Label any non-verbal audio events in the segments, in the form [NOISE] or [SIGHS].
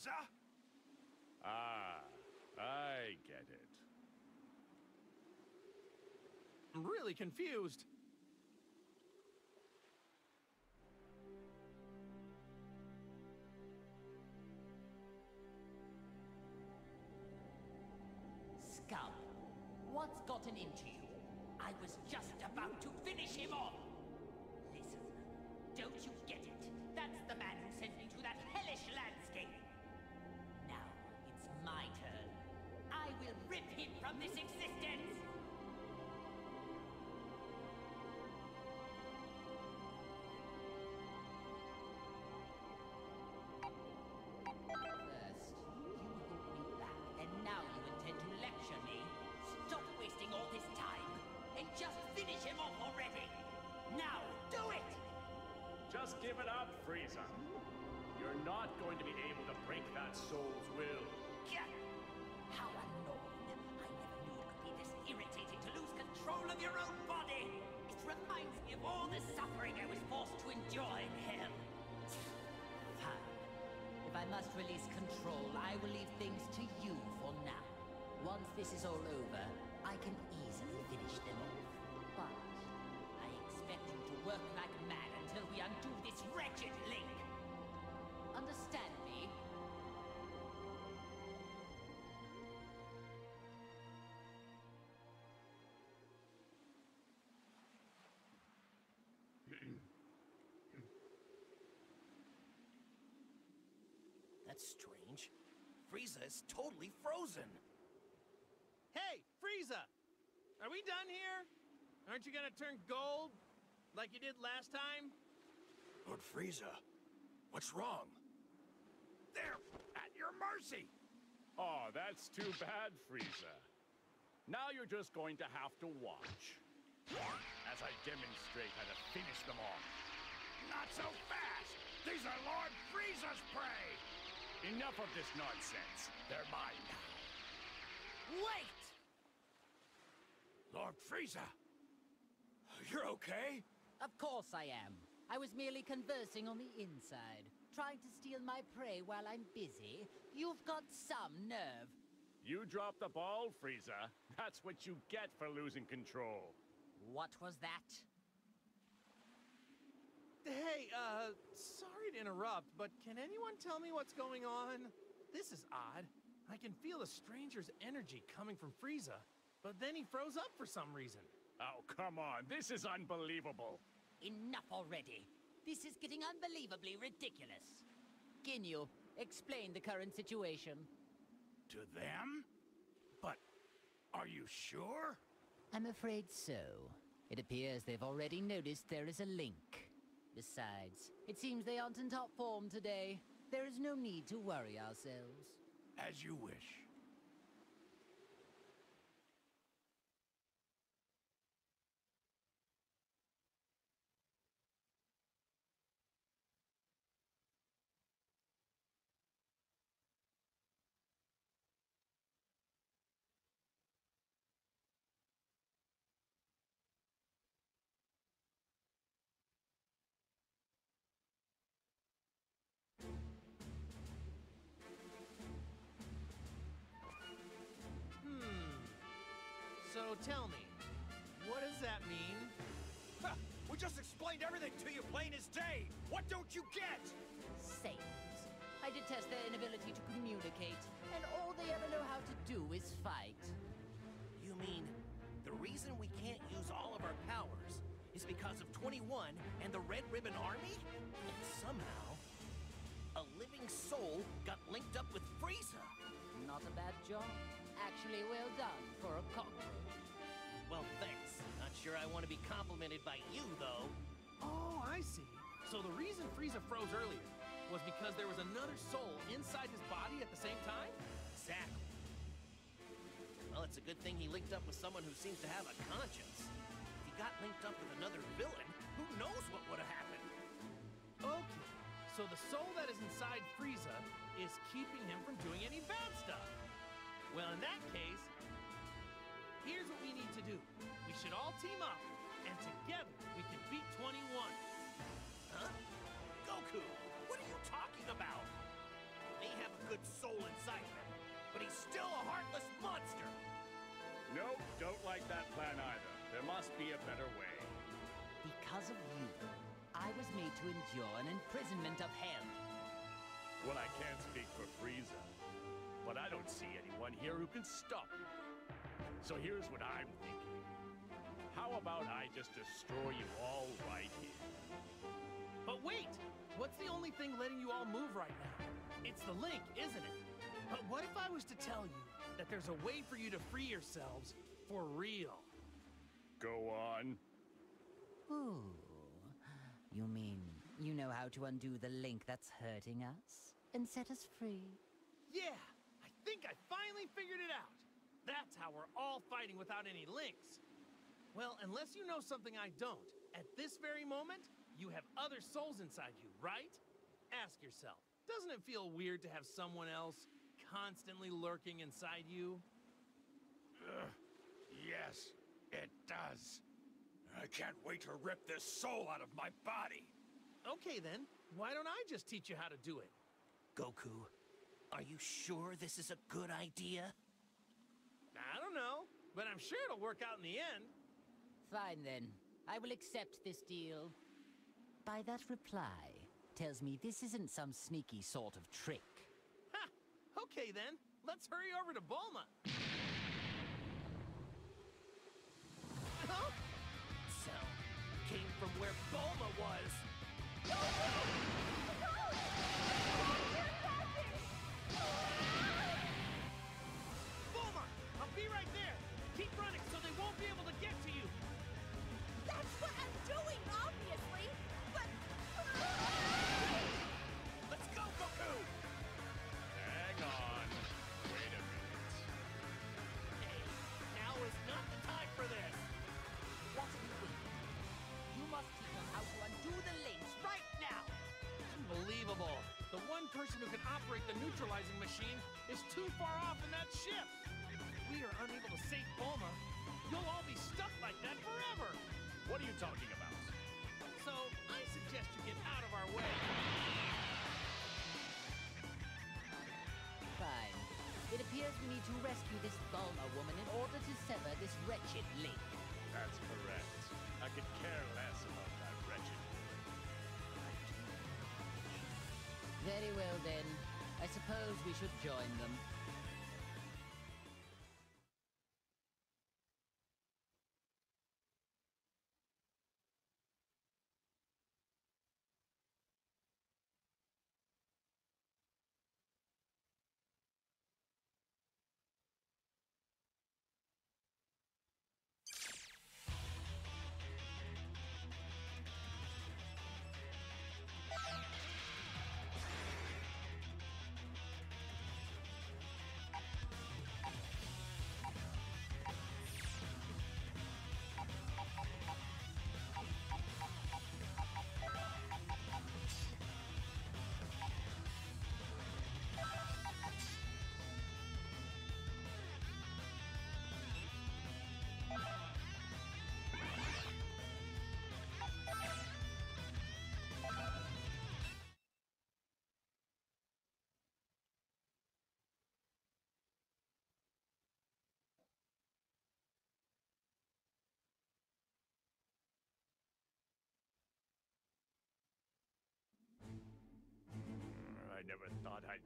Frieza? Ah, I get it. I'm really confused. Scum, what's gotten into you? I was just about to finish him off! Listen, don't you get it? That's the man who sent me to that hellish landscape! Will rip him from this existence! First, you hold me back, and now you intend to lecture me? Stop wasting all this time, and just finish him off already! Now, do it! Just give it up, Frieza. You're not going to be able to break that soul's will. Gah! All the suffering I was forced to endure in hell. Fine. If I must release control, I will leave things to you for now. Once this is all over, I can easily finish them off. But I expect you to work like mad until we undo this wretched link. Understand That's strange. Frieza is totally frozen. Hey, Frieza! Are we done here? Aren't you gonna turn gold? Like you did last time? Lord Frieza, what's wrong? They're at your mercy! Oh, that's too bad, Frieza. Now you're just going to have to watch. As I demonstrate how to finish them off. Not so fast! These are Lord Frieza's prey! Enough of this nonsense. They're mine now. Wait! Lord Frieza! You're okay? Of course I am. I was merely conversing on the inside, trying to steal my prey while I'm busy. You've got some nerve. You dropped the ball, Frieza. That's what you get for losing control. What was that? Hey, uh, sorry to interrupt, but can anyone tell me what's going on? This is odd. I can feel a stranger's energy coming from Frieza, but then he froze up for some reason. Oh, come on. This is unbelievable. Enough already. This is getting unbelievably ridiculous. Ginyu, explain the current situation. To them? But are you sure? I'm afraid so. It appears they've already noticed there is a link. Besides, it seems they aren't in top form today. There is no need to worry ourselves. As you wish. Tell me, what does that mean? Ha! We just explained everything to you plain as day! What don't you get? Saiyans. I detest their inability to communicate, and all they ever know how to do is fight. You mean the reason we can't use all of our powers is because of 21 and the Red Ribbon Army? And somehow, a living soul got linked up with Frieza. Not a bad job. Actually, well done for a cockroach. Well, thanks. Not sure I want to be complimented by you, though. Oh, I see. So the reason Frieza froze earlier was because there was another soul inside his body at the same time? Exactly. Well, it's a good thing he linked up with someone who seems to have a conscience. If he got linked up with another villain, who knows what would have happened? Okay, so the soul that is inside Frieza is keeping him from doing any bad stuff. Well, in that case, here's what we need to do. We should all team up, and together we can beat 21. Huh? Goku, what are you talking about? He May have a good soul inside him, but he's still a heartless monster. Nope, don't like that plan either. There must be a better way. Because of you, I was made to endure an imprisonment of hell. Well, I can't speak for Frieza, but I don't see anyone here who can stop you. So here's what I'm thinking. How about I just destroy you all right here? But wait! What's the only thing letting you all move right now? It's the link, isn't it? But what if I was to tell you that there's a way for you to free yourselves for real? Go on. Ooh. You mean you know how to undo the link that's hurting us and set us free? Yeah, I think I finally figured it out. That's how we're all fighting without any links. Well, unless you know something I don't, at this very moment, you have other souls inside you, right? Ask yourself, doesn't it feel weird to have someone else constantly lurking inside you? Yes, it does. I can't wait to rip this soul out of my body. Okay then, why don't I just teach you how to do it? Goku, are you sure this is a good idea? I don't know, but I'm sure it'll work out in the end. Fine then. I will accept this deal. By that reply, tells me this isn't some sneaky sort of trick. Ha! Okay then, let's hurry over to Bulma. [LAUGHS] Huh? Cell came from where Bulma was. Oh, Bulma, be right there. Keep running so they won't be able to get to you. That's what I'm doing, obviously. But Let's go, Goku! Hang on. Wait a minute. Hey, now is not the time for this. What are you waiting? You must teach us how to undo the links right now! Unbelievable. The one person who can operate the neutralizing machine is too far off in that ship. We are unable to save Bulma, you'll all be stuck like that forever. What are you talking about? So I suggest you get out of our way. Fine. It appears we need to rescue this Bulma woman in order to sever this wretched link. That's correct. I could care less about that wretched. woman. Very well then. I suppose we should join them.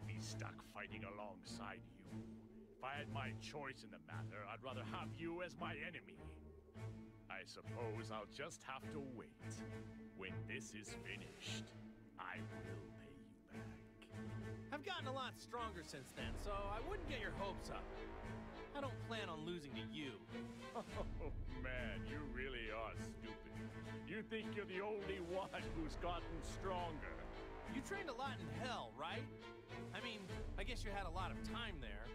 I'd be stuck fighting alongside you. If I had my choice in the matter, I'd rather have you as my enemy. I suppose I'll just have to wait. When this is finished, I will pay you back. I've gotten a lot stronger since then, so I wouldn't get your hopes up. I don't plan on losing to you. [LAUGHS] Oh, man, you really are stupid. You think you're the only one who's gotten stronger. You trained a lot in hell, right? I mean, I guess you had a lot of time there.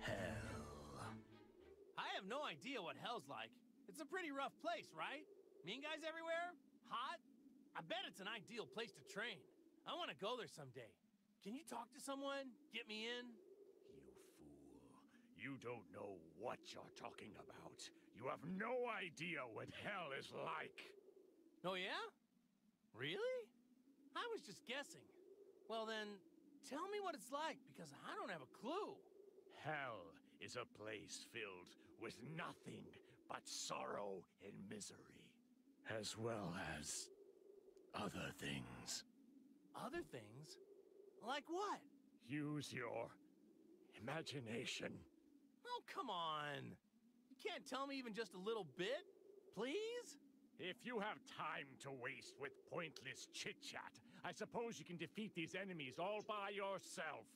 Hell. I have no idea what hell's like. It's a pretty rough place, right? Mean guys everywhere? Hot? I bet it's an ideal place to train. I want to go there someday. Can you talk to someone? Get me in? You fool. You don't know what you're talking about. You have no idea what hell is like. Oh, yeah? Really? I was just guessing. Well, then, tell me what it's like, because I don't have a clue. Hell is a place filled with nothing but sorrow and misery, as well as other things. Other things? Like what? Use your imagination. Oh, come on. You can't tell me even just a little bit? Please? If you have time to waste with pointless chit chat, I suppose you can defeat these enemies all by yourself.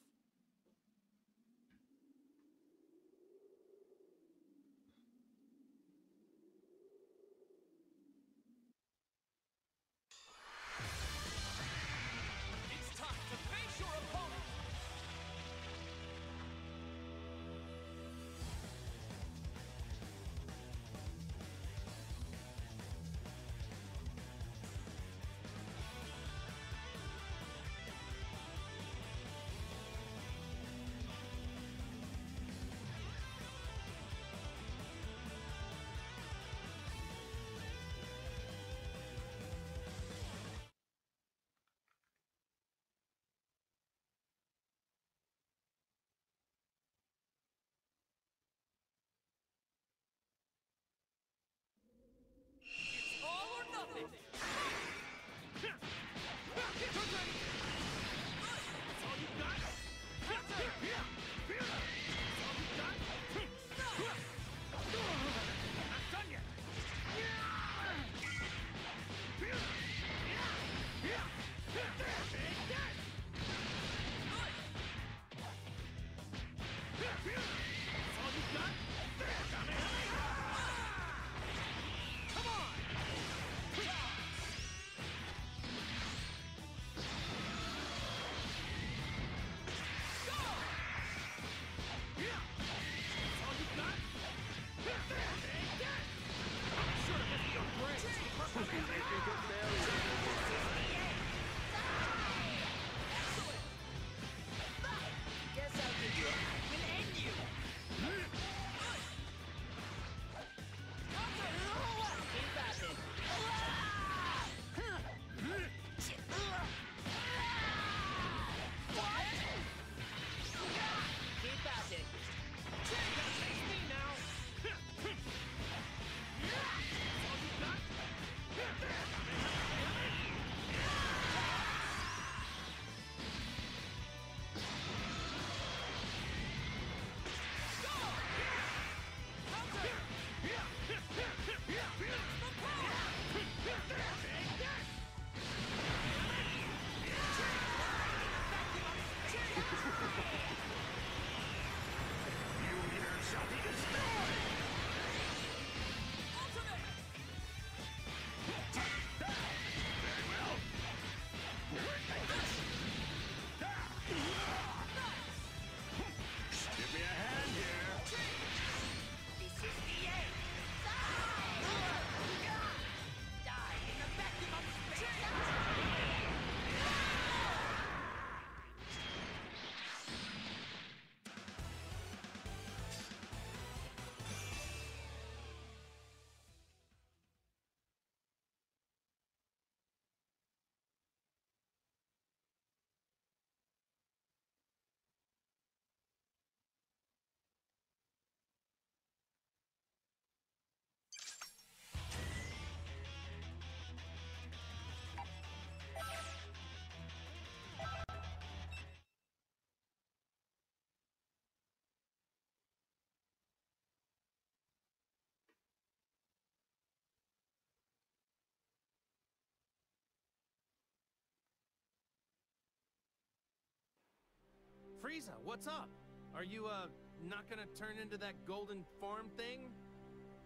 Frieza, what's up? Are you, uh, not gonna turn into that golden form thing?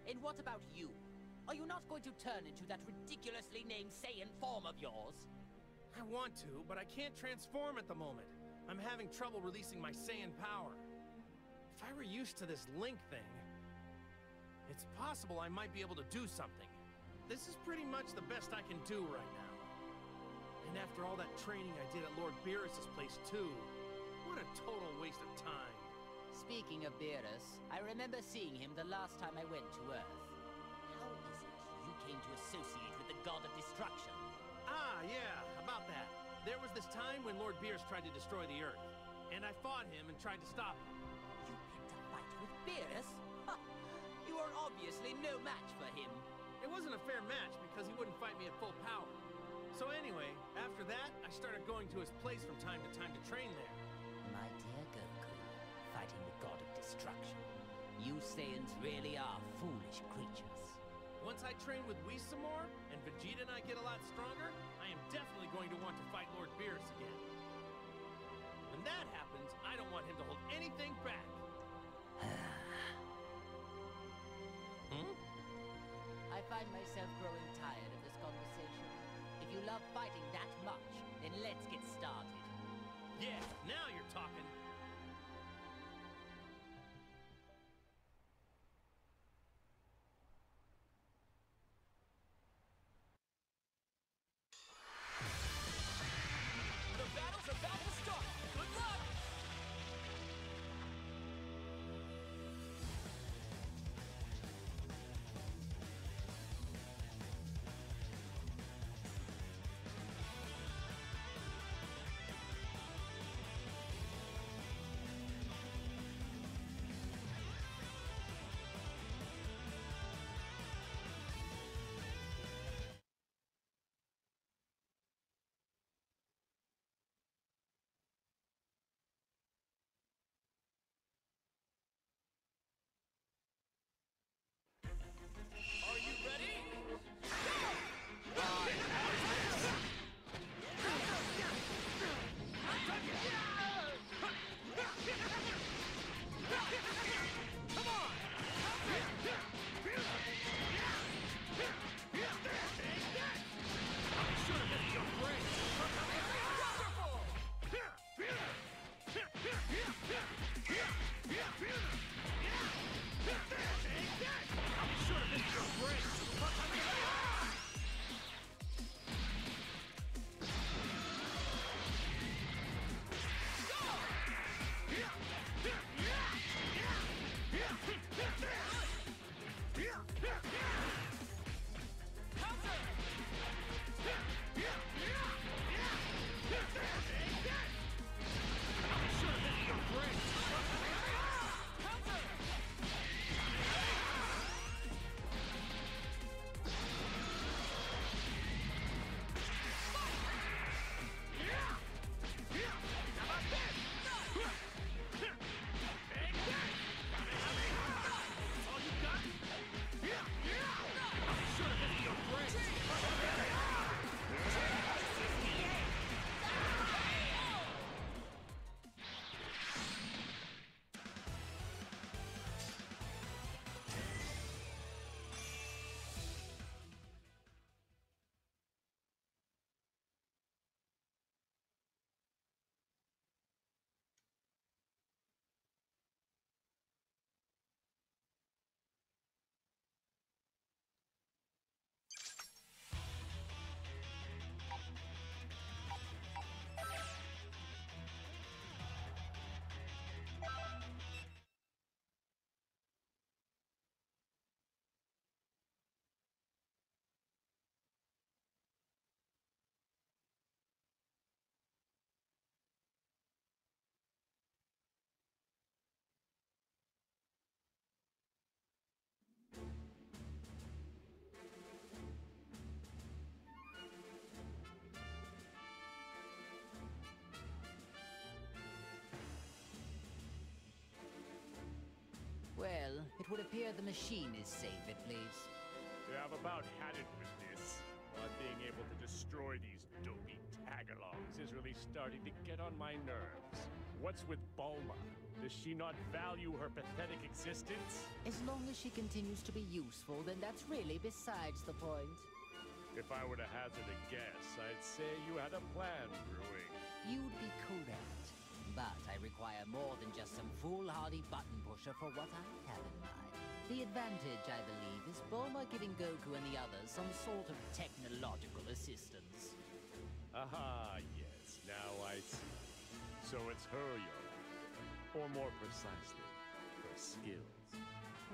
And what about you? Are you not going to turn into that ridiculously named Saiyan form of yours? I want to, but I can't transform at the moment. I'm having trouble releasing my Saiyan power. If I were used to this Link thing, it's possible I might be able to do something. This is pretty much the best I can do right now. And after all that training I did at Lord Beerus's place, too. What a total waste of time. Speaking of Beerus, I remember seeing him the last time I went to Earth. How is it you came to associate with the god of destruction? Ah, yeah, about that. There was this time when Lord Beerus tried to destroy the Earth. And I fought him and tried to stop him. You picked a fight with Beerus? Ha! You are obviously no match for him. It wasn't a fair match because he wouldn't fight me at full power. So anyway, after that, I started going to his place from time to time to train there. Destruction. You Saiyans really are foolish creatures. Once I train with Whis some more, and Vegeta and I get a lot stronger, I am definitely going to want to fight Lord Beerus again. When that happens, I don't want him to hold anything back. [SIGHS] hmm? I find myself growing tired of this conversation. If you love fighting that much, then let's get started. Yeah, now you're would appear the machine is safe at least. Yeah, I've about had it with this. Not being able to destroy these dopey tagalongs is really starting to get on my nerves. What's with Bulma? Does she not value her pathetic existence? As long as she continues to be useful, then that's really besides the point. If I were to hazard a guess, I'd say you had a plan brewing. You'd be correct. But I require more than just some foolhardy button pusher for what I have in mind. The advantage, I believe, is Bulma giving Goku and the others some sort of technological assistance. Aha, yes, now I see. So it's her you're. Or more precisely, her skills.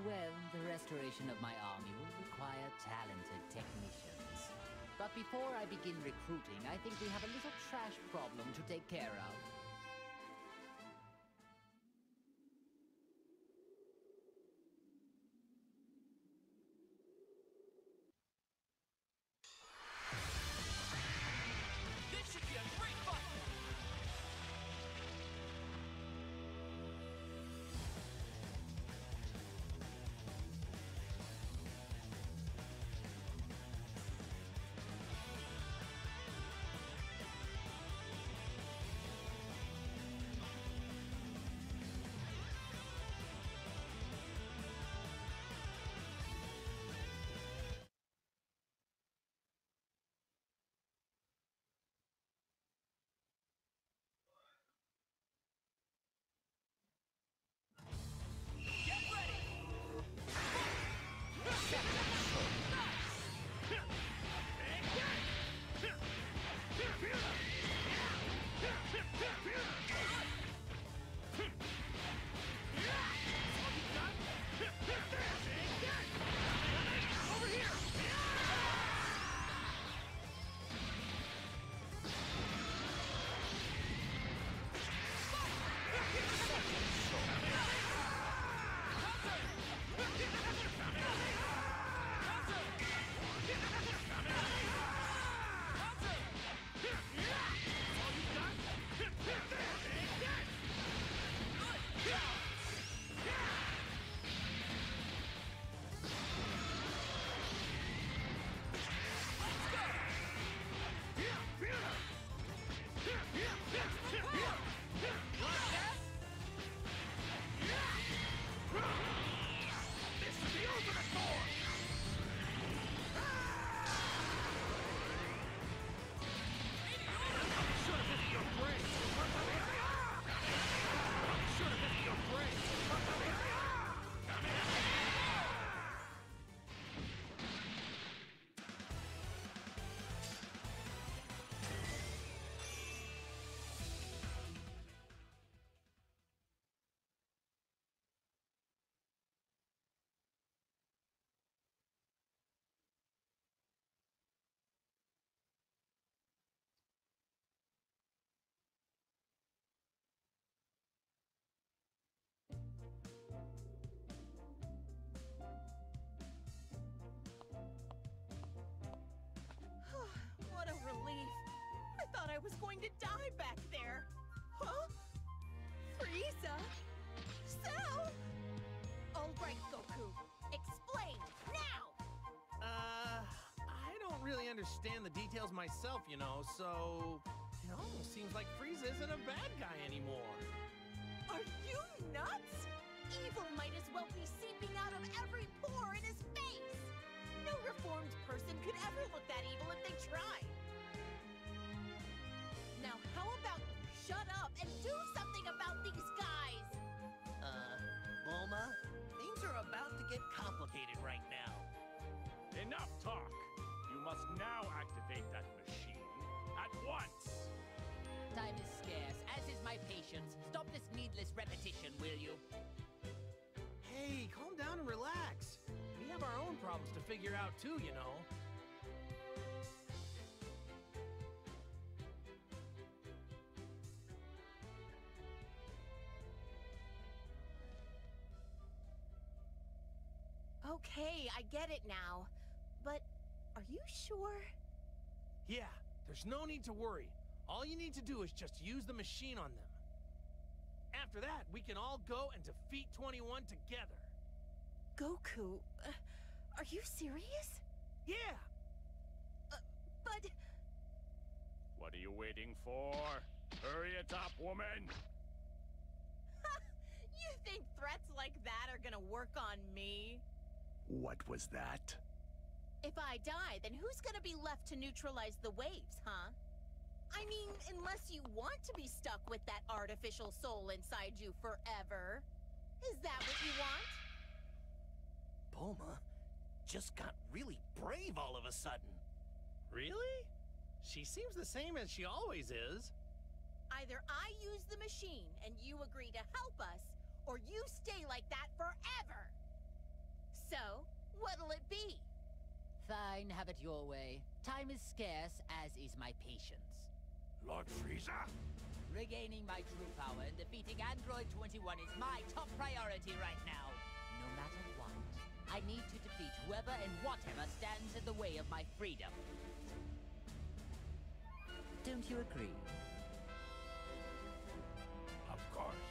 Well, the restoration of my army will require talented technicians. But before I begin recruiting, I think we have a little trash problem to take care of. I was going to die back there. Huh? Frieza? Cell? All right, Goku. Explain, now! Uh, I don't really understand the details myself, you know, so it almost seems like Frieza isn't a bad guy anymore. Are you nuts? Evil might as well be seeping out of every pore in his face. No reformed person could ever look that evil if they tried. Now, how about shut up and do something about these guys? Uh, Bulma, things are about to get complicated right now. Enough talk! You must now activate that machine. At once! Time is scarce, as is my patience. Stop this needless repetition, will you? Hey, calm down and relax. We have our own problems to figure out too, you know. Okay, I get it now. But are you sure? Yeah, there's no need to worry. All you need to do is just use the machine on them. After that, we can all go and defeat 21 together. Goku, uh, are you serious? Yeah! But What are you waiting for? Hurry it up, woman! [LAUGHS] you think threats like that are gonna work on me? What was that? If I die, then who's gonna be left to neutralize the waves, huh? I mean, unless you want to be stuck with that artificial soul inside you forever. Is that what you want? Bulma just got really brave all of a sudden. Really? She seems the same as she always is. Either I use the machine and you agree to help us, or you stay like that forever. So, what'll it be? Fine, have it your way. Time is scarce, as is my patience. Lord Frieza? Regaining my true power and defeating Android 21 is my top priority right now. No matter what, I need to defeat whoever and whatever stands in the way of my freedom. Don't you agree? Of course.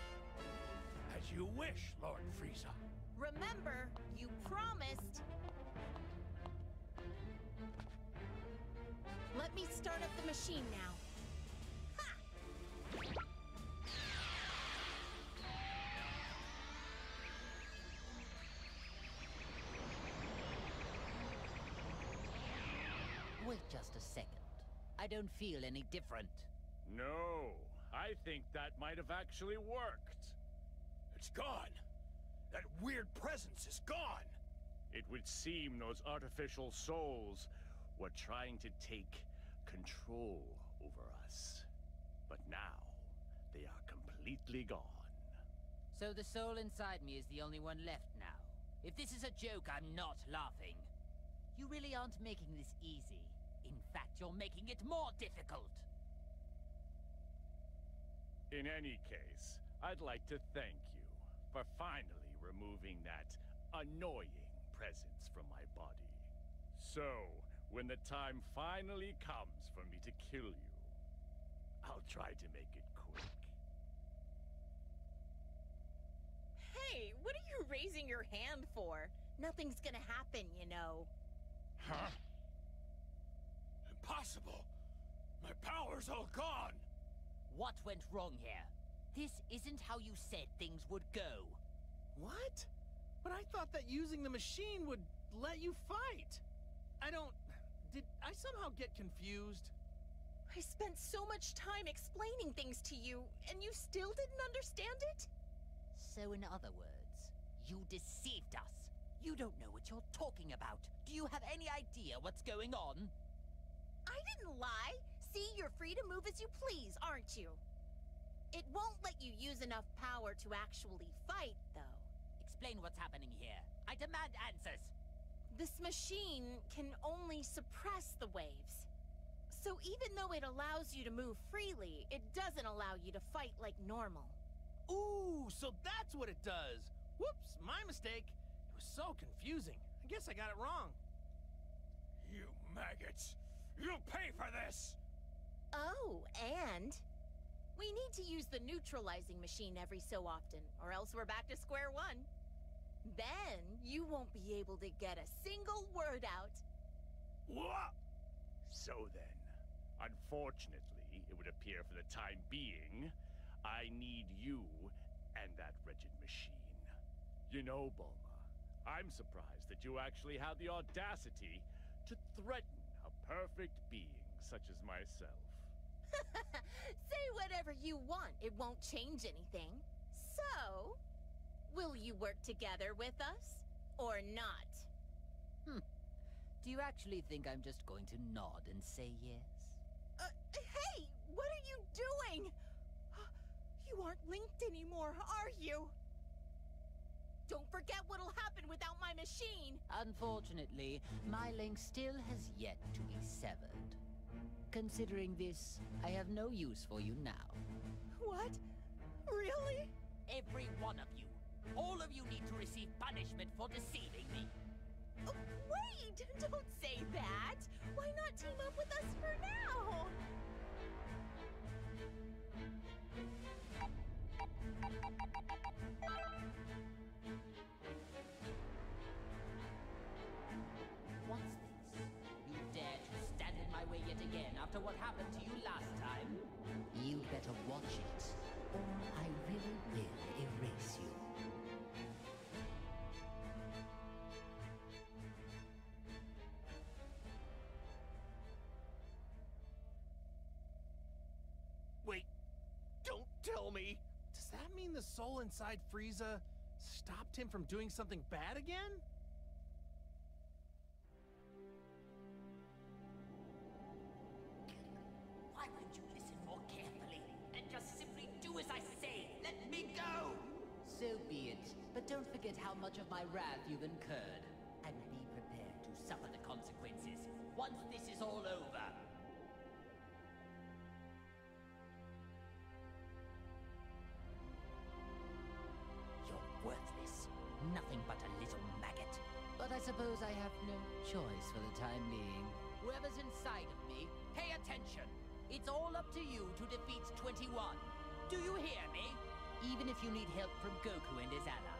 As you wish, Lord Frieza. Remember, you promised. Let me start up the machine now. Wait just a second. I don't feel any different. No, I think that might have actually worked. It's gone. That weird presence is gone. It would seem those artificial souls were trying to take control over us. But now, they are completely gone. So the soul inside me is the only one left now. If this is a joke, I'm not laughing. You really aren't making this easy. In fact, you're making it more difficult. In any case, I'd like to thank you for finally removing that annoying presence from my body. So, when the time finally comes for me to kill you, I'll try to make it quick. Hey, what are you raising your hand for? Nothing's gonna happen, you know. Huh? Impossible! My power's all gone! What went wrong here? This isn't how you said things would go. What? But I thought that using the machine would let you fight. I don't. Did I somehow get confused? I spent so much time explaining things to you, and you still didn't understand it? So, in other words, you deceived us. You don't know what you're talking about. Do you have any idea what's going on? I didn't lie. See, you're free to move as you please, aren't you? It won't let you use enough power to actually fight, though. Explain what's happening here. I demand answers. This machine can only suppress the waves. So even though it allows you to move freely, it doesn't allow you to fight like normal. Ooh, so that's what it does. Whoops, my mistake. It was so confusing. I guess I got it wrong. You maggots! You'll pay for this! Oh, and we need to use the neutralizing machine every so often, or else we're back to square one. Then you won't be able to get a single word out. What? So then, unfortunately, it would appear for the time being, I need you and that wretched machine. You know, Bulma, I'm surprised that you actually had the audacity to threaten a perfect being such as myself. [LAUGHS] Say whatever you want, it won't change anything. So, will you work together with us? Or not? Do you actually think I'm just going to nod and say yes? Uh, hey! What are you doing? [GASPS] You aren't linked anymore, are you? Don't forget what'll happen without my machine! Unfortunately, my link still has yet to be severed. Considering this, I have no use for you now. What? Really? Every one of you. All of you need to receive punishment for deceiving me. Oh, wait! [LAUGHS] Don't say that! Why not team up with us for now? What's this? You dare to stand in my way yet again after what happened to you last time? You'd better watch it, me. Does that mean the soul inside Frieza stopped him from doing something bad again? I suppose I have no choice for the time being. Whoever's inside of me, pay attention. It's all up to you to defeat 21. Do you hear me? Even if you need help from Goku and his allies.